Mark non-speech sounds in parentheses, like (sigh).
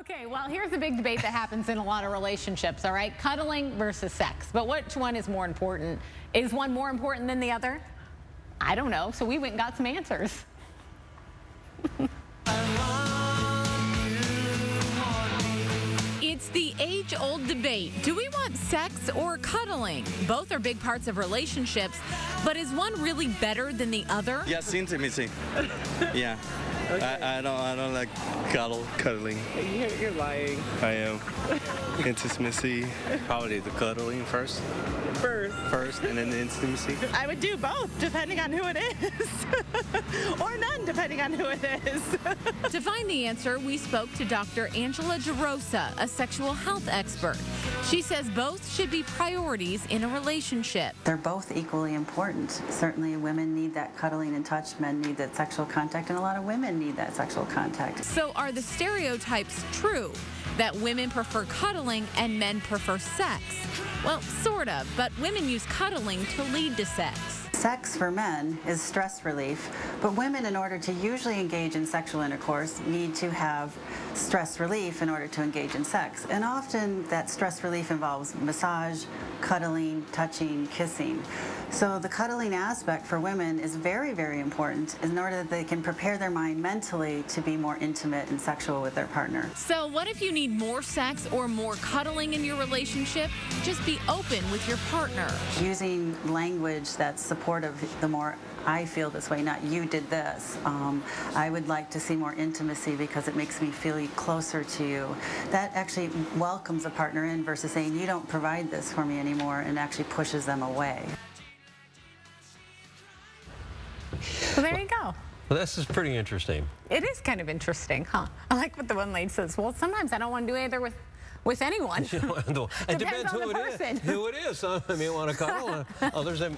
Okay, well, here's a big debate that happens in a lot of relationships, all right? Cuddling versus sex. But which one is more important? Is one more important than the other? I don't know. So we went and got some answers. It's the age old debate. Do we want sex or cuddling? Both are big parts of relationships, but is one really better than the other? Yes, intimacy. yeah. I, I don't I don't like cuddle cuddling. You're, you're lying. I am. Intimacy. Probably the cuddling first. First. First and then the intimacy. I would do both depending on who it is. (laughs) or depending on who it is. (laughs) to find the answer, we spoke to Dr. Angela DeRosa, a sexual health expert. She says both should be priorities in a relationship. They're both equally important. Certainly women need that cuddling and touch, men need that sexual contact, and a lot of women need that sexual contact. So are the stereotypes true? That women prefer cuddling and men prefer sex? Well, sort of, but women use cuddling to lead to sex. Sex for men is stress relief, but women, in order to usually engage in sexual intercourse, need to have stress relief in order to engage in sex. And often that stress relief involves massage, cuddling, touching, kissing. So the cuddling aspect for women is very, very important in order that they can prepare their mind mentally to be more intimate and sexual with their partner. So what if you need more sex or more cuddling in your relationship? Just be open with your partner. Using language that's supportive, the more I feel this way, not you did this. Um, I would like to see more intimacy because it makes me feel closer to you. That actually welcomes a partner in versus saying, you don't provide this for me anymore and actually pushes them away. Well, there you go. Well, this is pretty interesting. It is kind of interesting, huh? I like what the one lady says. Well, sometimes I don't want to do either with with anyone. (laughs) (laughs) it depends, depends who on it the is. Who it is. Some may want to cuddle, others. They,